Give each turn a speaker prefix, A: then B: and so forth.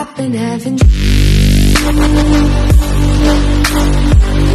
A: I've been having dreams.